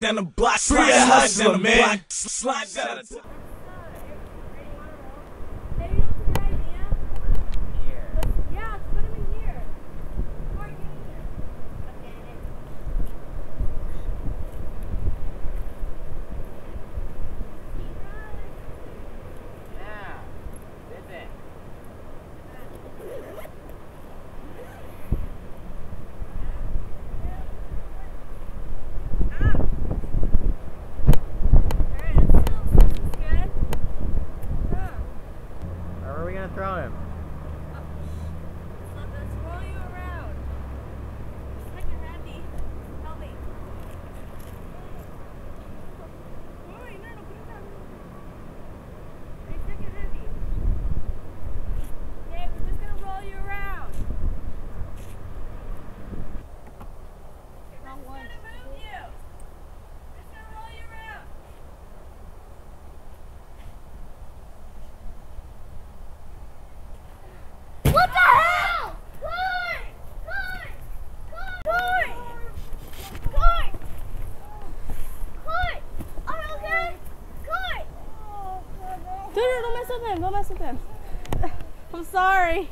down the block, slide, slide down the block, slide down the Where are just gonna you around. we gonna throw No, no, don't mess with him. Don't mess with him. I'm sorry.